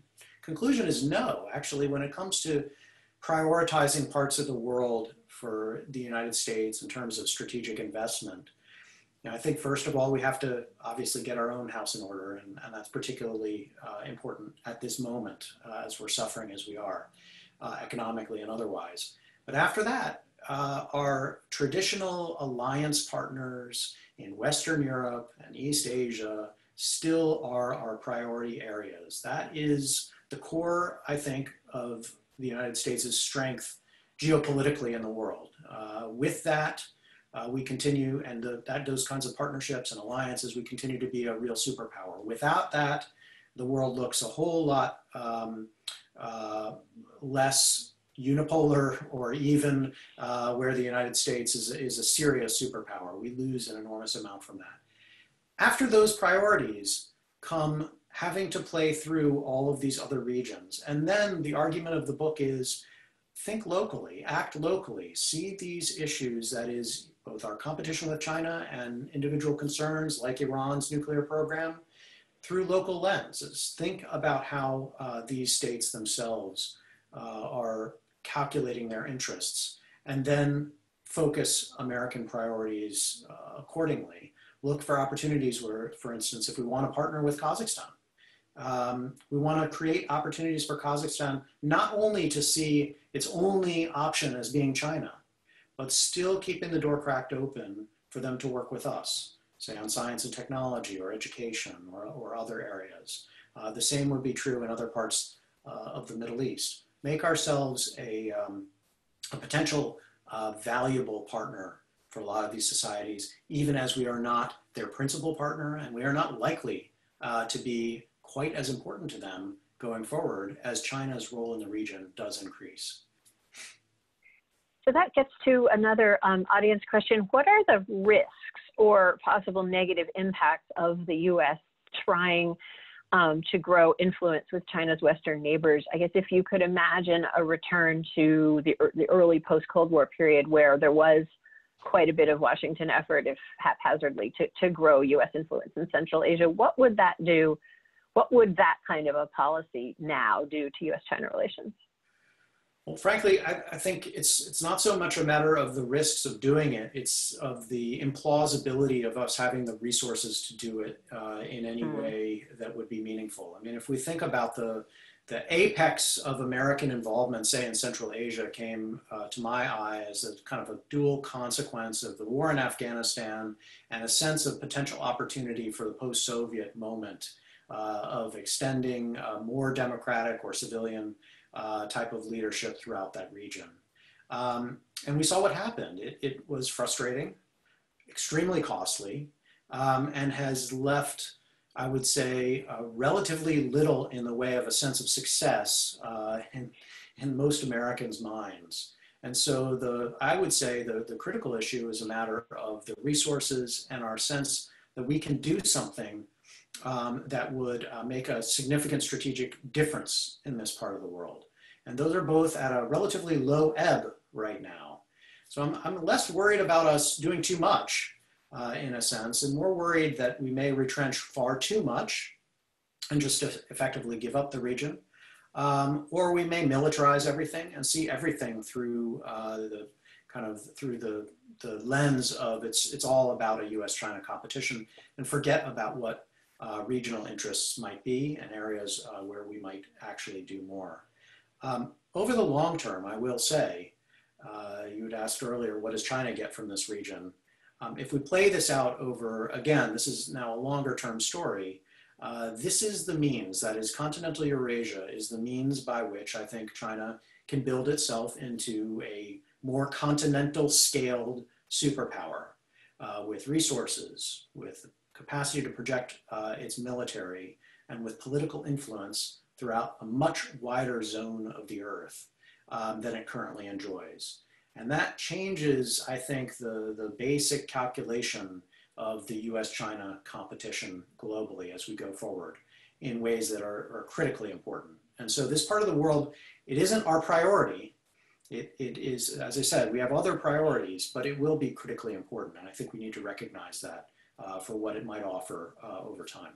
conclusion is no. Actually, when it comes to prioritizing parts of the world for the United States in terms of strategic investment, know, I think first of all, we have to obviously get our own house in order, and, and that's particularly uh, important at this moment uh, as we're suffering as we are, uh, economically and otherwise. But after that, uh, our traditional alliance partners in Western Europe and East Asia still are our priority areas. That is the core, I think, of the United States' strength geopolitically in the world. Uh, with that, uh, we continue, and the, that those kinds of partnerships and alliances, we continue to be a real superpower. Without that, the world looks a whole lot um, uh, less unipolar or even uh, where the United States is, is a serious superpower. We lose an enormous amount from that. After those priorities come having to play through all of these other regions. And then the argument of the book is think locally, act locally, see these issues, that is both our competition with China and individual concerns like Iran's nuclear program through local lenses. Think about how uh, these states themselves uh, are calculating their interests and then focus American priorities uh, accordingly. Look for opportunities where, for instance, if we want to partner with Kazakhstan, um, we want to create opportunities for Kazakhstan not only to see its only option as being China, but still keeping the door cracked open for them to work with us, say on science and technology or education or, or other areas. Uh, the same would be true in other parts uh, of the Middle East. Make ourselves a, um, a potential uh, valuable partner for a lot of these societies, even as we are not their principal partner and we are not likely uh, to be quite as important to them going forward as China's role in the region does increase. So that gets to another um, audience question. What are the risks or possible negative impacts of the US trying um, to grow influence with China's Western neighbors? I guess if you could imagine a return to the, the early post Cold War period where there was quite a bit of Washington effort, if haphazardly, to, to grow US influence in Central Asia, what would that do? What would that kind of a policy now do to US China relations? Well, frankly, I, I, think it's it's not so much a matter of the risks of doing it; it's of the implausibility of us having the resources to do it uh, in any mm. way that would be meaningful. I mean, if we think about the the apex of American involvement, say in Central Asia, came uh, to my eye as a kind of a dual consequence of the war in Afghanistan and a sense of potential opportunity for the post-Soviet moment of extending more democratic or civilian uh, type of leadership throughout that region. Um, and we saw what happened. It, it was frustrating, extremely costly, um, and has left, I would say, uh, relatively little in the way of a sense of success uh, in, in most Americans' minds. And so the, I would say the, the critical issue is a matter of the resources and our sense that we can do something um, that would uh, make a significant strategic difference in this part of the world. And those are both at a relatively low ebb right now. So I'm, I'm less worried about us doing too much uh, in a sense, and more worried that we may retrench far too much and just effectively give up the region. Um, or we may militarize everything and see everything through uh, the kind of through the, the lens of it's, it's all about a US-China competition and forget about what uh, regional interests might be and areas uh, where we might actually do more. Um, over the long term, I will say, uh, you had asked earlier, what does China get from this region? Um, if we play this out over, again, this is now a longer term story, uh, this is the means, that is continental Eurasia is the means by which I think China can build itself into a more continental scaled superpower uh, with resources, with capacity to project uh, its military, and with political influence throughout a much wider zone of the earth um, than it currently enjoys. And that changes, I think, the, the basic calculation of the US-China competition globally as we go forward in ways that are, are, critically important. And so this part of the world, it isn't our priority. It, it is, as I said, we have other priorities, but it will be critically important. And I think we need to recognize that uh, for what it might offer uh, over time.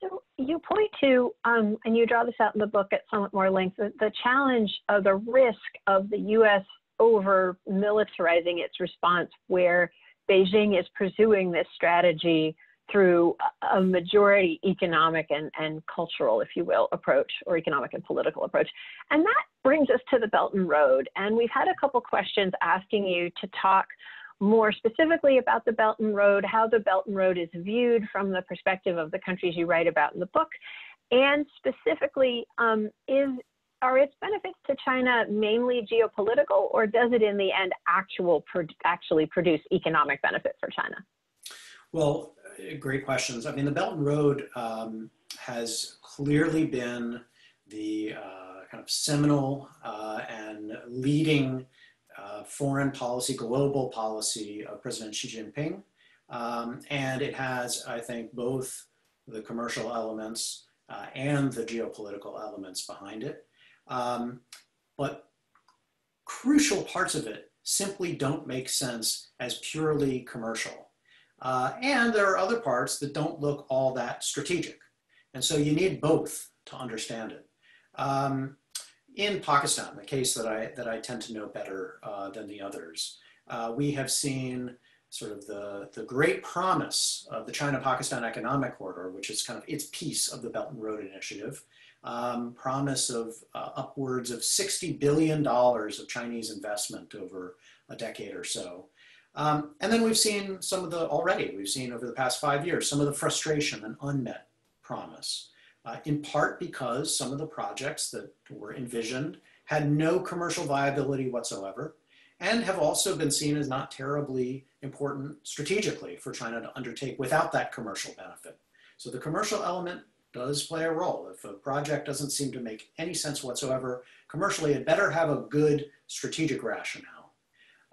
So you point to, um, and you draw this out in the book at somewhat more length, the, the challenge of the risk of the U.S. over militarizing its response, where Beijing is pursuing this strategy through a majority economic and, and cultural, if you will, approach, or economic and political approach. And that brings us to the Belt and Road. And we've had a couple questions asking you to talk more specifically about the Belt and Road, how the Belt and Road is viewed from the perspective of the countries you write about in the book, and specifically, um, is are its benefits to China mainly geopolitical, or does it in the end actual pro actually produce economic benefit for China? Well, great questions. I mean, the Belt and Road um, has clearly been the uh, kind of seminal uh, and leading uh, foreign policy, global policy of President Xi Jinping. Um, and it has, I think, both the commercial elements uh, and the geopolitical elements behind it. Um, but crucial parts of it simply don't make sense as purely commercial. Uh, and there are other parts that don't look all that strategic. And so you need both to understand it. Um, in Pakistan, the case that I, that I tend to know better uh, than the others, uh, we have seen sort of the, the great promise of the China-Pakistan Economic Corridor, which is kind of its piece of the Belt and Road Initiative, um, promise of uh, upwards of $60 billion of Chinese investment over a decade or so. Um, and then we've seen some of the, already, we've seen over the past five years, some of the frustration and unmet promise, uh, in part because some of the projects that were envisioned had no commercial viability whatsoever and have also been seen as not terribly important strategically for China to undertake without that commercial benefit. So the commercial element does play a role. If a project doesn't seem to make any sense whatsoever commercially, it better have a good strategic rationale.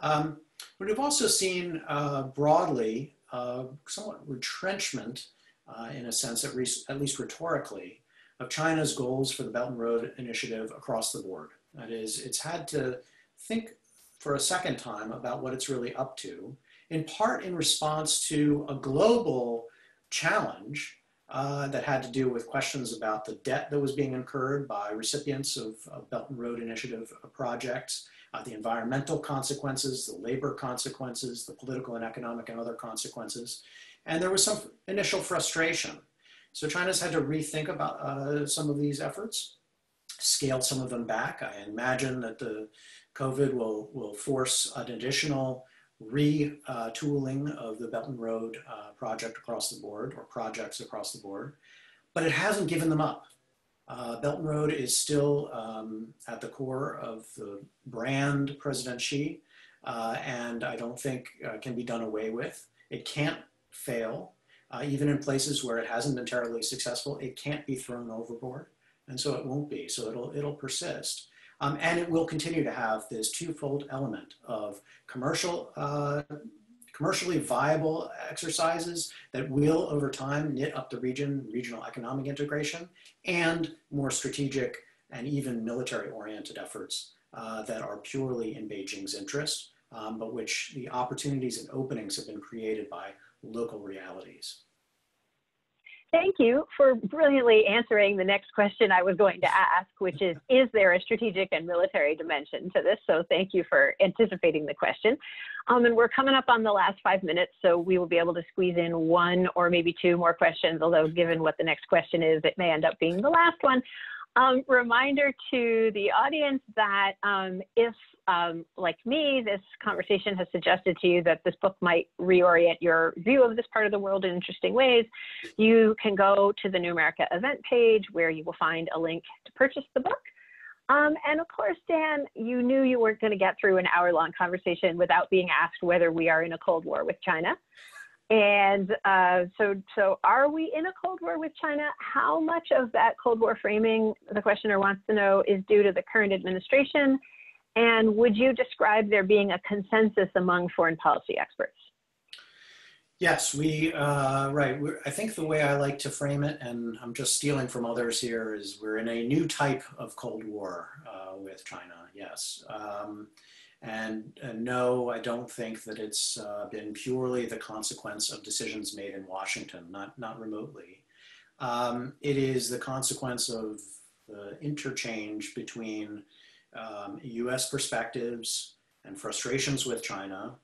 Um, but we've also seen uh, broadly uh, somewhat retrenchment, uh, in a sense, at, at least rhetorically, of China's goals for the Belt and Road Initiative across the board. That is, it's had to think for a second time about what it's really up to, in part in response to a global challenge uh, that had to do with questions about the debt that was being incurred by recipients of, of Belt and Road Initiative projects, uh, the environmental consequences, the labor consequences, the political and economic and other consequences. And there was some initial frustration. So China's had to rethink about uh, some of these efforts, scale some of them back. I imagine that the COVID will, will force an additional retooling of the Belt and Road uh, project across the board or projects across the board, but it hasn't given them up. Uh, Belt and Road is still um, at the core of the brand President Xi, uh, and I don't think uh, can be done away with. It can't fail, uh, even in places where it hasn't been terribly successful. It can't be thrown overboard, and so it won't be. So it'll it'll persist. Um, and it will continue to have this twofold element of commercial, uh, commercially viable exercises that will over time knit up the region, regional economic integration, and more strategic and even military oriented efforts uh, that are purely in Beijing's interest, um, but which the opportunities and openings have been created by local realities. Thank you for brilliantly answering the next question I was going to ask, which is, (laughs) is there a strategic and military dimension to this? So thank you for anticipating the question. Um, and we're coming up on the last five minutes, so we will be able to squeeze in one or maybe two more questions, although given what the next question is, it may end up being the last one. Um, reminder to the audience that um, if, um, like me, this conversation has suggested to you that this book might reorient your view of this part of the world in interesting ways, you can go to the New America event page where you will find a link to purchase the book. Um, and of course, Dan, you knew you weren't going to get through an hour long conversation without being asked whether we are in a Cold War with China. And uh, so, so are we in a Cold War with China? How much of that Cold War framing, the questioner wants to know, is due to the current administration? And would you describe there being a consensus among foreign policy experts? Yes, we, uh, right. We're, I think the way I like to frame it, and I'm just stealing from others here, is we're in a new type of Cold War uh, with China, yes. Um, and, and, no, I don't think that it's uh, been purely the consequence of decisions made in Washington, not, not remotely. Um, it is the consequence of the interchange between um, US perspectives and frustrations with China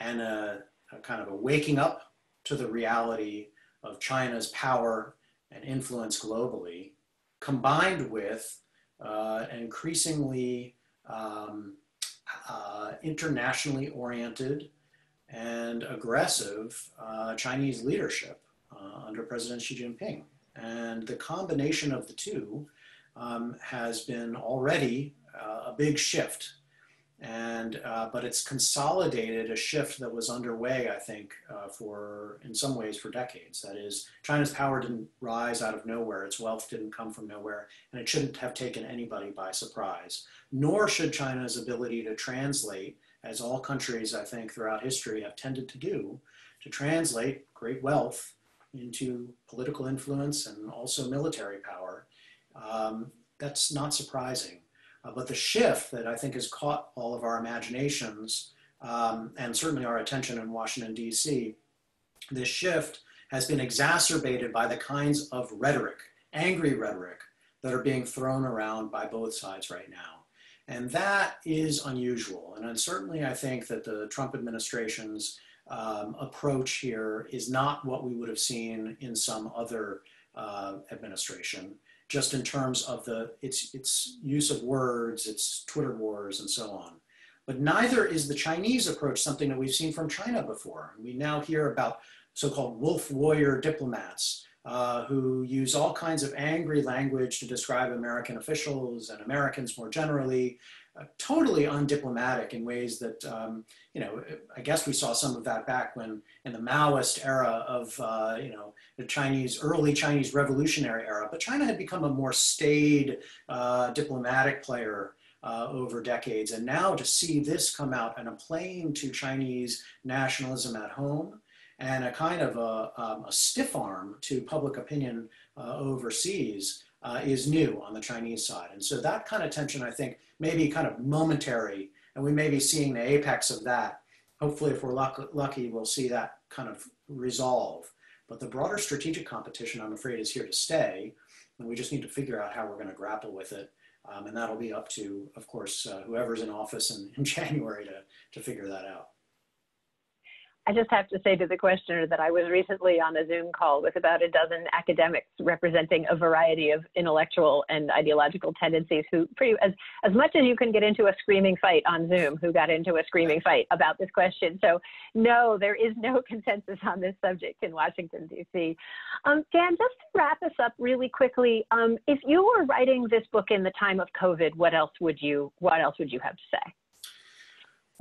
and a, a kind of a waking up to the reality of China's power and influence globally, combined with uh, an increasingly um, uh, internationally oriented and aggressive uh, Chinese leadership uh, under President Xi Jinping. And the combination of the two um, has been already uh, a big shift and uh, but it's consolidated a shift that was underway i think uh, for in some ways for decades. That is china's power didn't rise out of nowhere. Its wealth didn't come from nowhere and it shouldn't have taken anybody by surprise. Nor should china's ability to translate as all countries i think throughout history have tended to do to translate great wealth into political influence and also military power. Um, that's not surprising uh, but the shift that I think has caught all of our imaginations um, and certainly our attention in Washington, D.C., this shift has been exacerbated by the kinds of rhetoric, angry rhetoric, that are being thrown around by both sides right now. And that is unusual. And certainly, I think that the Trump administration's um, approach here is not what we would have seen in some other uh, administration, just in terms of the its its use of words, its Twitter wars, and so on. But neither is the Chinese approach something that we've seen from China before. We now hear about so-called wolf warrior diplomats uh, who use all kinds of angry language to describe American officials and Americans more generally, uh, totally undiplomatic in ways that, um, you know, I guess we saw some of that back when in the Maoist era of, uh, you know, the Chinese, early Chinese revolutionary era. But China had become a more staid uh, diplomatic player uh, over decades. And now to see this come out and a playing to Chinese nationalism at home and a kind of a, um, a stiff arm to public opinion uh, overseas is new on the Chinese side. And so that kind of tension, I think, may be kind of momentary, and we may be seeing the apex of that. Hopefully, if we're luck lucky, we'll see that kind of resolve. But the broader strategic competition, I'm afraid, is here to stay, and we just need to figure out how we're going to grapple with it. Um, and that'll be up to, of course, uh, whoever's in office in, in (laughs) January to, to figure that out. I just have to say to the questioner that I was recently on a Zoom call with about a dozen academics representing a variety of intellectual and ideological tendencies who pretty as as much as you can get into a screaming fight on Zoom, who got into a screaming fight about this question. So no, there is no (laughs) consensus on this subject in Washington, D.C. Um, Dan, just to wrap us up really quickly, um, if you were writing this book in the time of COVID, what else would you what else would you have to say?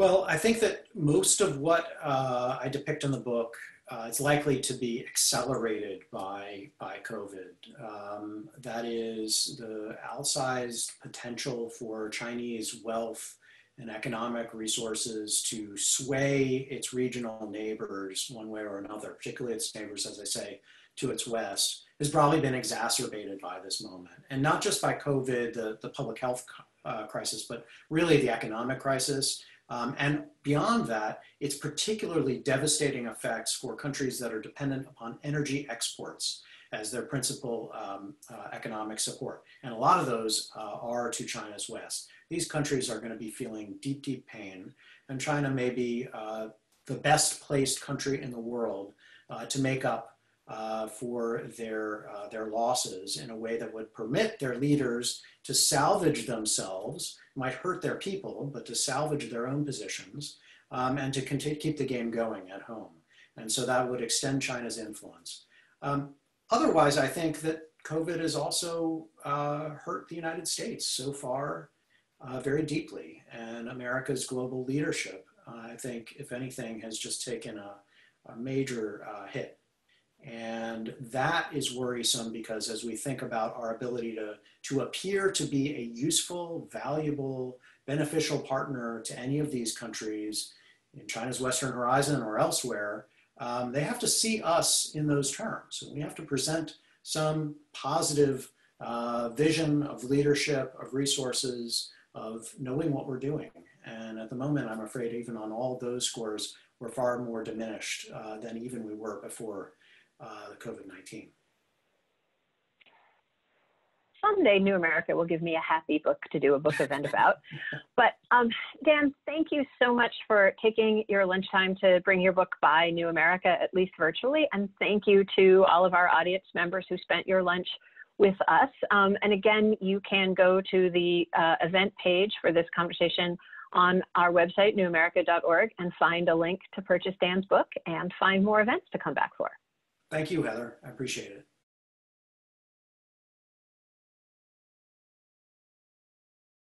Well, I think that most of what uh, I depict in the book uh, is likely to be accelerated by, by COVID. Um, that is the outsized potential for Chinese wealth and economic resources to sway its regional neighbors one way or another, particularly its neighbors, as I say, to its west, has probably been exacerbated by this moment. And not just by COVID, the, the public health uh, crisis, but really the economic crisis um, and beyond that, it's particularly devastating effects for countries that are dependent upon energy exports as their principal um, uh, economic support. And a lot of those uh, are to China's west. These countries are going to be feeling deep, deep pain. And China may be uh, the best placed country in the world uh, to make up uh, for their, uh, their losses in a way that would permit their leaders to salvage themselves might hurt their people, but to salvage their own positions um, and to continue, keep the game going at home. And so that would extend China's influence. Um, otherwise, I think that COVID has also uh, hurt the United States so far uh, very deeply. And America's global leadership, uh, I think, if anything, has just taken a, a major uh, hit. And that is worrisome because as we think about our ability to, to appear to be a useful, valuable, beneficial partner to any of these countries in China's Western horizon or elsewhere, um, they have to see us in those terms. We have to present some positive uh, vision of leadership, of resources, of knowing what we're doing. And at the moment, I'm afraid even on all those scores, we're far more diminished uh, than even we were before uh, COVID-19. Someday New America will give me a happy book to do a book event about. (laughs) But um, Dan, thank you so much for taking your lunchtime to bring your book by New America, at least virtually. And thank you to all of our audience members who spent your lunch with us. Um, and again, you can go to the uh, event page for this conversation on our website, newamerica.org, and find a link to purchase Dan's book and find more events to come back for. Thank you, Heather. I appreciate it.